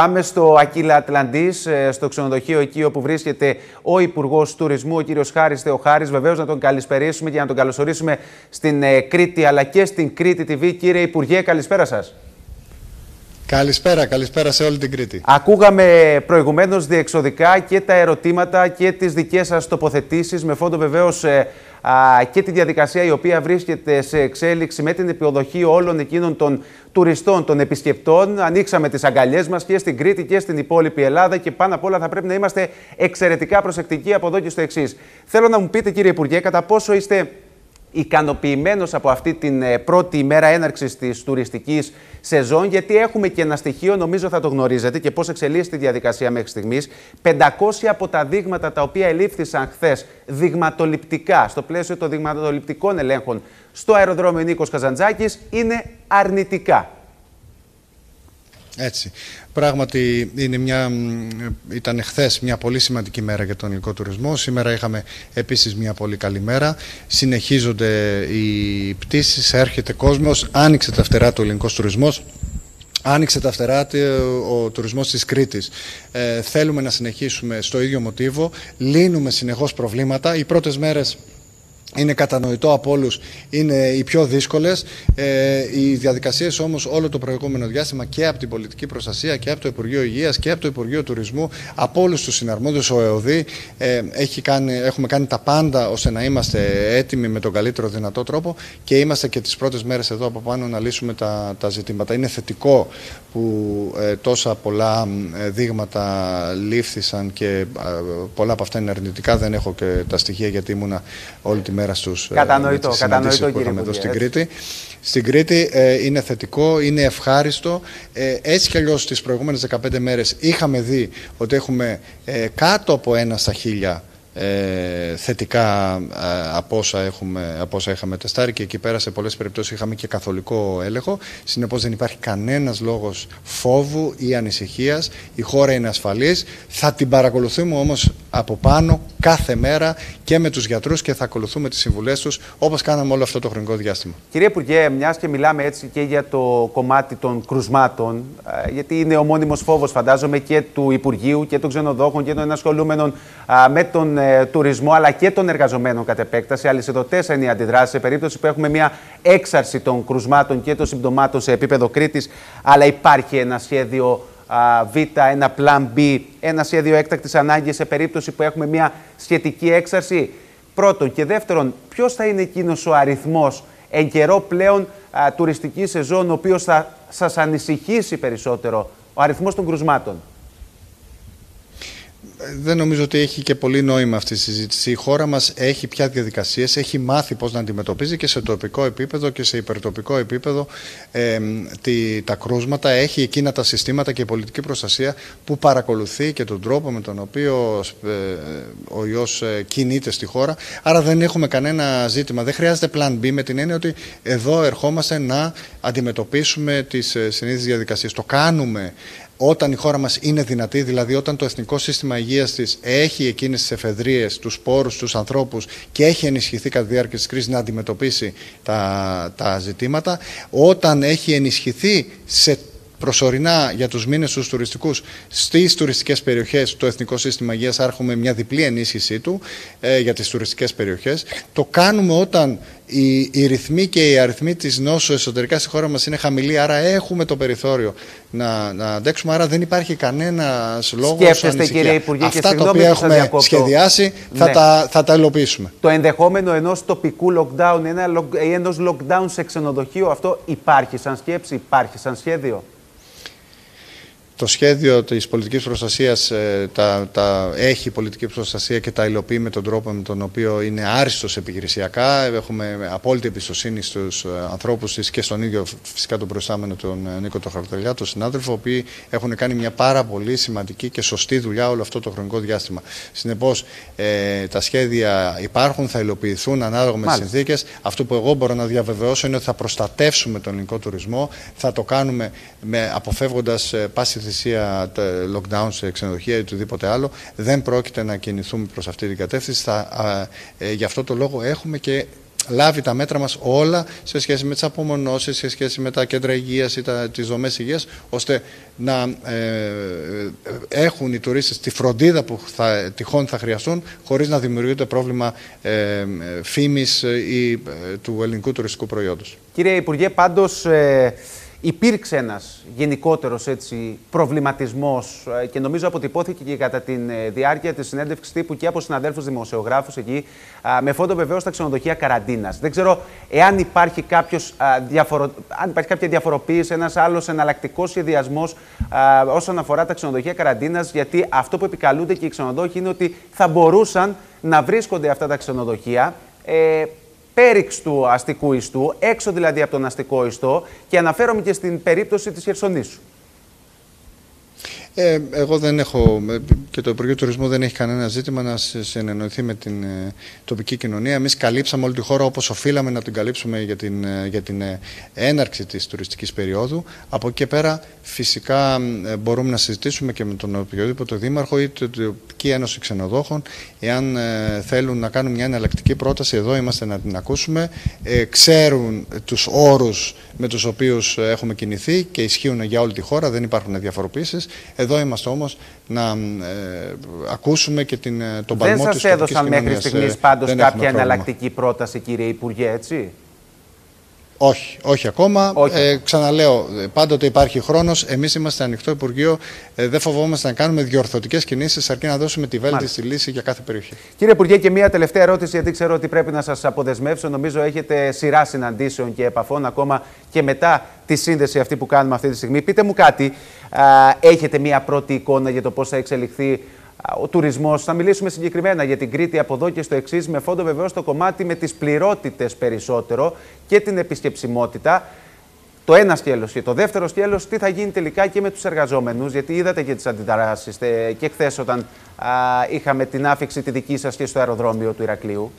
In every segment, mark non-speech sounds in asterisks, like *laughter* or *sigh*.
Πάμε στο Ακύλα Ατλαντή, ε, στο ξενοδοχείο εκεί όπου βρίσκεται ο Υπουργός Τουρισμού, ο κύριος Χάρης Θεοχάρης. Βεβαίως να τον καλησπερίσουμε και να τον καλωσορίσουμε στην ε, Κρήτη αλλά και στην Κρήτη TV. Κύριε Υπουργέ, καλησπέρα σας. Καλησπέρα, καλησπέρα σε όλη την Κρήτη. Ακούγαμε προηγουμένως διεξοδικά και τα ερωτήματα και τις δικές σας τοποθετήσεις με φόντο βεβαίως ε, και τη διαδικασία η οποία βρίσκεται σε εξέλιξη με την υποδοχή όλων εκείνων των τουριστών, των επισκεπτών. Ανοίξαμε τις αγκαλιές μας και στην Κρήτη και στην υπόλοιπη Ελλάδα και πάνω απ' όλα θα πρέπει να είμαστε εξαιρετικά προσεκτικοί από εδώ και στο εξής. Θέλω να μου πείτε, κύριε Υπουργέ, κατά πόσο είστε ικανοποιημένος από αυτή την ε, πρώτη ημέρα έναρξης της τουριστικής σεζόν, γιατί έχουμε και ένα στοιχείο, νομίζω θα το γνωρίζετε και πώς εξελίσσεται η διαδικασία μέχρι στιγμής. 500 από τα δείγματα τα οποία ελήφθησαν χθες δειγματοληπτικά, στο πλαίσιο των δειγματοληπτικών ελέγχων στο αεροδρόμιο Νίκος Καζαντζάκης, είναι αρνητικά. Έτσι. Πράγματι είναι μια, ήταν χθες μια πολύ σημαντική μέρα για τον ελληνικό τουρισμό. Σήμερα είχαμε επίσης μια πολύ καλή μέρα. Συνεχίζονται οι πτήσεις, έρχεται κόσμος, άνοιξε τα φτερά του ελληνικός τουρισμός. Άνοιξε τα φτερά ο τουρισμός της Κρήτης. Ε, θέλουμε να συνεχίσουμε στο ίδιο μοτίβο. Λύνουμε συνεχώς προβλήματα. Οι πρώτες μέρες είναι κατανοητό από όλους, είναι οι πιο δύσκολες. Ε, οι διαδικασίες όμως όλο το προηγούμενο διάστημα και από την πολιτική προστασία και από το Υπουργείο Υγείας και από το Υπουργείο Τουρισμού, από όλους τους συναρμόδιους, ο ΕΟΔΗ, ε, έχει κάνει, έχουμε κάνει τα πάντα ώστε να είμαστε έτοιμοι με τον καλύτερο δυνατό τρόπο και είμαστε και τις πρώτες μέρες εδώ από πάνω να λύσουμε τα, τα ζητήματα. Είναι θετικό που ε, τόσα πολλά ε, δείγματα λήφθησαν και ε, πολλά από αυτά είναι αρνητικά. Δεν έχω και τα στοιχεία γιατί ήμουνα όλη τη μέρα στους κατανοητό, κατανοητό, που είχαμε εδώ στην Κρήτη. Στην Κρήτη είναι θετικό, είναι ευχάριστο. έτσι κι αλλιώς τις προηγούμενες 15 μέρες είχαμε δει ότι έχουμε κάτω από ένα στα χίλια ε, θετικά ε, από, όσα έχουμε, από όσα είχαμε τεστάρει και εκεί πέρα σε πολλές περιπτώσεις είχαμε και καθολικό έλεγχο. Συνεπώς δεν υπάρχει κανένας λόγος φόβου ή ανησυχίας. Η χώρα είναι ασφαλής. Θα την παρακολουθούμε όμως από πάνω κάθε μέρα και με τους γιατρούς και θα ακολουθούμε τις συμβουλές τους όπως κάναμε όλο αυτό το χρονικό διάστημα. Κύριε Υπουργέ, μιας και μιλάμε έτσι και για το κομμάτι των κρουσμάτων, ε, γιατί είναι ο μόνιμος φόβος φαντάζομαι και του Υπουργείου και των ξενοδόχων και των ενασχολούμενων με τον ε, τουρισμό αλλά και των εργαζομένων κατ' επέκταση. Αλυσιδωτές είναι οι αντιδράσεις σε περίπτωση που έχουμε μια έξαρση των κρουσμάτων και των συμπτωμάτων σε επίπεδο Κρήτης. Αλλά υπάρχει ένα σχέδιο Β, ένα plan B, ένα σχέδιο έκτακτης ανάγκης σε περίπτωση που έχουμε μια σχετική έξαρση. Πρώτον και δεύτερον, ποιος θα είναι εκείνος ο αριθμός εν καιρό πλέον α, τουριστικής σεζόν, ο οποίος θα σας ανησυχήσει περισσότερο, ο αριθμός των κρουσμάτων; Δεν νομίζω ότι έχει και πολύ νόημα αυτή η συζήτηση. Η χώρα μας έχει πια διαδικασίες, έχει μάθει πώς να αντιμετωπίζει και σε τοπικό επίπεδο και σε υπερτοπικό επίπεδο ε, τη, τα κρούσματα. Έχει εκείνα τα συστήματα και η πολιτική προστασία που παρακολουθεί και τον τρόπο με τον οποίο ε, ο ιός ε, κινείται στη χώρα. Άρα δεν έχουμε κανένα ζήτημα. Δεν χρειάζεται plan B με την έννοια ότι εδώ ερχόμαστε να αντιμετωπίσουμε τις ε, συνήθειε διαδικασίες. Το κάνουμε όταν η χώρα μας είναι δυνατή, δηλαδή όταν το Εθνικό Σύστημα Υγείας της έχει εκείνες τις εφεδρίες, τους σπόρους, τους ανθρώπους και έχει ενισχυθεί κατά τη διάρκεια της κρίσης να αντιμετωπίσει τα, τα ζητήματα, όταν έχει ενισχυθεί σε προσωρινά για τους μήνες τους τουριστικούς στις τουριστικές περιοχές το Εθνικό Σύστημα Υγείας έχουμε μια διπλή ενίσχυσή του ε, για τις τουριστικές περιοχές. Το κάνουμε όταν οι, οι ρυθμοί και οι αριθμοί της νόσου εσωτερικά στη χώρα μας είναι χαμηλοί, άρα έχουμε το περιθώριο να, να αντέξουμε, άρα δεν υπάρχει κανένας λόγος Σκέφτεστε κύριε Υπουργέ Αυτά και τα οποία έχουμε σχεδιάσει θα, ναι. τα, θα τα υλοποιήσουμε. Το ενδεχόμενο ενός τοπικού lockdown ή ενός lockdown σε ξενοδοχείο, αυτό υπάρχει σαν σκέψη, υπάρχει σαν σχέδιο; Το σχέδιο της πολιτικής προστασίας ε, τα, τα, έχει πολιτική προστασία και τα υλοποιεί με τον τρόπο με τον οποίο είναι άριστος επιχειρησιακά. Έχουμε απόλυτη εμπιστοσύνη στους ε, ανθρώπους της και στον ίδιο φυσικά τον προϊστάμενο τον ε, Νίκο Τοχαρτελιά, τον συνάδελφο, οι οποίοι έχουν κάνει μια πάρα πολύ σημαντική και σωστή δουλειά όλο αυτό το χρονικό διάστημα. Συνεπώς ε, τα σχέδια υπάρχουν, θα υλοποιηθούν ανάλογα με τις συνθήκες. Αυτό που εγώ μπορώ να διαβεβαιώσω είναι ότι θα προστατεύσουμε τον ελληνικό τουρισμό, θα το κάνουμε με, αποφεύγοντας πάση θυσία lockdown σε ξενοδοχεία ή οτιδήποτε άλλο, δεν πρόκειται να κινηθούμε προς αυτή την κατεύθυνση. Θα, ε, γι' αυτό το λόγο έχουμε και λάβει τα μέτρα μας όλα σε σχέση με τις απομονώσεις, σε σχέση με τα κέντρα υγείας ή τα, τις δομές υγείας, ώστε να ε, έχουν οι τουρίστες τη φροντίδα που θα, τυχόν θα χρειαστούν, χωρίς να δημιουργείται πρόβλημα ε, φήμης ή ε, του ελληνικού τουριστικού προϊόντος. Κύριε Υπουργέ, πάντως... Ε υπήρξε ένας γενικότερος έτσι, προβληματισμός ε, και νομίζω αποτυπώθηκε και κατά τη ε, διάρκεια της συνέντευξης τύπου και από συναδέλφους δημοσιογράφους εκεί με φόντο βεβαίως στα ξενοδοχεία καραντίνας. Δεν ξέρω εάν υπάρχει, κάποιος, διαφορο... αν υπάρχει κάποια διαφοροποίηση, ένας άλλος εναλλακτικός σχεδιασμός όσον αφορά τα ξενοδοχεία καραντίνας γιατί αυτό που επικαλούνται και οι ξενοδόχοι είναι ότι θα μπορούσαν να βρίσκονται αυτά τα ξενοδοχεία ε, πέριξ του αστικού ιστού, έξω δηλαδή από τον αστικό ιστό και αναφέρομαι και στην περίπτωση της Χερσονήσου. Ε, εγώ δεν έχω και το Υπουργείο Τουρισμού δεν έχει κανένα ζήτημα να συνεννοηθεί με την ε, τοπική κοινωνία. Εμείς καλύψαμε όλη τη χώρα όπως οφείλαμε να την καλύψουμε για την, ε, για την ε, έναρξη της τουριστικής περίοδου. Από εκεί και πέρα, φυσικά μπορούμε να συζητήσουμε και με τον οποιοδήποτε δήμαρχο ή την τοπική ένωση ξενοδόχων, εάν θέλουν να κάνουν μια εναλλακτική πρόταση. Εδώ είμαστε να την ακούσουμε. ξέρουν τους όρους με τους οποίους έχουμε κινηθεί και ισχύουν για όλη τη χώρα. Δεν υπάρχουν διαφοροποιήσει. Εδώ είμαστε όμως να ε, ακούσουμε και την, ε, τον παλμό της Δεν σας έδωσαν μέχρι στιγμής ε, πάντως κάποια εναλλακτική πρόταση κύριε Υπουργέ, έτσι; Όχι, όχι ακόμα. Ε, ξαναλέω, πάντοτε υπάρχει χρόνος. Εμείς είμαστε ανοιχτό Υπουργείο. Ε, δεν φοβόμαστε να κάνουμε διορθωτικές κινήσεις αρκεί να δώσουμε τη βέλτιστη λύση για κάθε περιοχή. Κύριε Υπουργέ, και μία τελευταία ερώτηση, γιατί ξέρω ότι πρέπει να σας αποδεσμεύσω. Νομίζω έχετε σειρά συναντήσεων και επαφών ακόμα και μετά τη σύνδεση αυτή που κάνουμε αυτή τη στιγμή. Πείτε μου κάτι. έχετε μία πρώτη εικόνα για το πώς θα εξελιχθεί ο τουρισμός. Θα μιλήσουμε συγκεκριμένα για την Κρήτη από εδώ και στο εξής, με φόντο βεβαίως το κομμάτι με τις πληρότητες περισσότερο και την επισκεψιμότητα. Το ένα σκέλος. Και το δεύτερο σκέλος, τι θα γίνει τελικά και με τους εργαζόμενους, γιατί είδατε και τις αντιδράσεις και χθες όταν είχαμε την άφηξη τη δική σας και στο αεροδρόμιο του Ηρακλείου.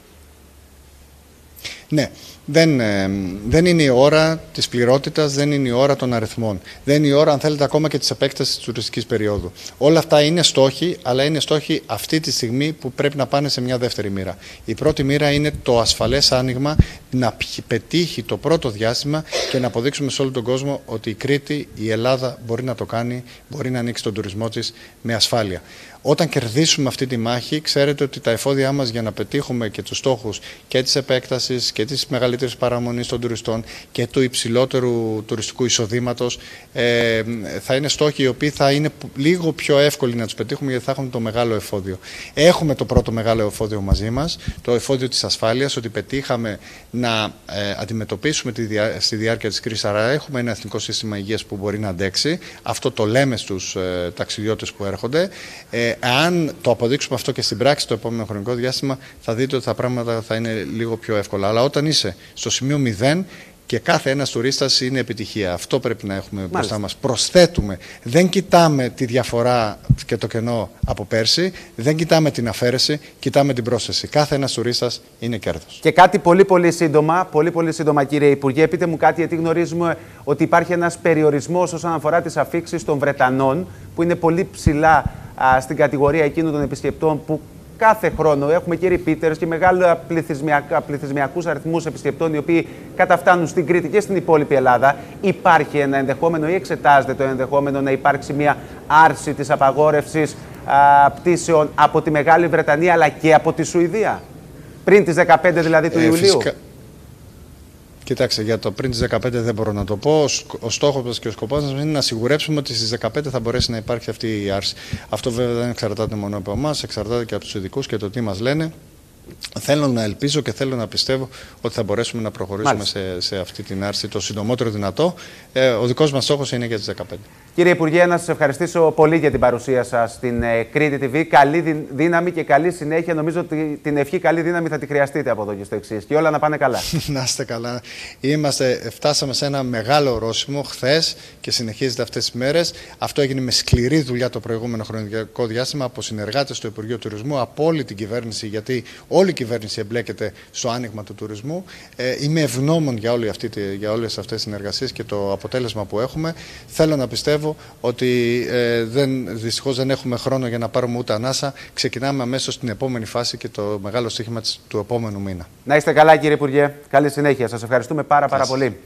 Ναι, δεν, ε, δεν είναι η ώρα της πληρότητας, δεν είναι η ώρα των αριθμών. Δεν είναι η ώρα, αν θέλετε, ακόμα και της επέκτασης της τουριστικής περίοδου. Όλα αυτά είναι στόχοι, αλλά είναι στόχοι αυτή τη στιγμή που πρέπει να πάνε σε μια δεύτερη μοίρα. Η πρώτη μοίρα είναι το ασφαλές άνοιγμα, να πετύχει το πρώτο διάστημα και να αποδείξουμε σε όλο τον κόσμο ότι η Κρήτη, η Ελλάδα μπορεί να το κάνει, μπορεί να ανοίξει τον τουρισμό της με ασφάλεια. Όταν κερδίσουμε αυτή τη μάχη, ξέρετε ότι τα εφόδια μας για να πετύχουμε και τους στόχους και της επέκτασης και της μεγαλύτερης παραμονής των τουριστών και του υψηλότερου τουριστικού εισοδήματος ε, θα είναι στόχοι οι οποίοι θα είναι λίγο πιο εύκολοι να τους πετύχουμε γιατί θα έχουμε το μεγάλο εφόδιο. Έχουμε το πρώτο μεγάλο εφόδιο μαζί μας, το εφόδιο της ασφάλειας, ότι πετύχαμε να ε, αντιμετωπίσουμε τη διά, στη διάρκεια της κρίσης, άρα έχουμε ένα εθνικό σύστημα υγείας που μπορεί να αντέξει. Αυτό το λέμε στους ε, ταξιδιώτες που έρχονται. Ε, αν το αποδείξουμε αυτό και στην πράξη το επόμενο χρονικό διάστημα, θα δείτε ότι τα πράγματα θα είναι λίγο πιο εύκολα. Αλλά όταν είσαι στο σημείο 0 και κάθε ένας τουρίστας είναι επιτυχία. Αυτό πρέπει να έχουμε Μάλιστα. μπροστά μας. Προσθέτουμε. Δεν κοιτάμε τη διαφορά και το κενό από πέρσι, δεν κοιτάμε την αφαίρεση, κοιτάμε την πρόσθεση. Κάθε ένας τουρίστας είναι κέρδος. Και κάτι πολύ πολύ σύντομα, πολύ πολύ σύντομα κύριε Υπουργέ, πείτε μου κάτι γιατί γνωρίζουμε ότι υπάρχει ένας περιορισμός όσον αφορά τις αφήξεις των Βρετανών που είναι πολύ ψηλά στην κατηγορία εκείνων των επισκεπτών που κάθε χρόνο έχουμε και repeaters και μεγάλου πληθυσμιακού αριθμούς επισκεπτών οι οποίοι καταφτάνουν στην Κρήτη και στην υπόλοιπη Ελλάδα. Υπάρχει ένα ενδεχόμενο ή εξετάζεται το ενδεχόμενο να υπάρξει μια άρση της απαγόρευσης πτήσεων από τη Μεγάλη Βρετανία αλλά και από τη Σουηδία; Πριν τις 15 δηλαδή του ε, Ιουλίου; Φυσικά, Κοιτάξτε, για το πριν τις 15 δεν μπορώ να το πω. Ο στόχος μας και ο σκοπός μας είναι να σιγουρέψουμε ότι στις 15 θα μπορέσει να υπάρχει αυτή η άρση. Αυτό βέβαια δεν εξαρτάται μόνο από εμάς, εξαρτάται και από τους ειδικούς και το τι μας λένε. Θέλω να ελπίζω και θέλω να πιστεύω ότι θα μπορέσουμε να προχωρήσουμε σε, σε αυτή την άρση το συντομότερο δυνατό. Ε, ο δικός μας στόχος είναι για τις 15. Κύριε Υπουργέ, να σας ευχαριστήσω πολύ για την παρουσία σας στην ε, Κρήτη TV. Καλή δύναμη και καλή συνέχεια. Νομίζω ότι την ευχή καλή δύναμη θα τη χρειαστείτε από εδώ και στο εξής. Και όλα να πάνε καλά. *laughs* να είστε καλά. Είμαστε, φτάσαμε σε ένα μεγάλο ορόσημο χθες και συνεχίζεται αυτές τις μέρες. Αυτό έγινε με σκληρή δουλειά το προηγούμενο χρονικό διάστημα από συνεργάτες του Υπουργείου Τουρισμού, από όλη την κυβέρνηση, γιατί όλη η κυβέρνηση εμπλέκεται στο άνοιγμα του τουρισμού. Ε, είμαι ευγνώμων για, όλη αυτή, για όλες αυτές τις συνεργασίες και το αποτέλεσμα που έχουμε. Θέλω να πιστεύω ότι ε, δεν, δυστυχώς δεν έχουμε χρόνο για να πάρουμε ούτε ανάσα. Ξεκινάμε αμέσως στην επόμενη φάση και το μεγάλο στοίχημα του επόμενου μήνα. Να είστε καλά κύριε Υπουργέ. Καλή συνέχεια. Σας ευχαριστούμε πάρα, πάρα πολύ.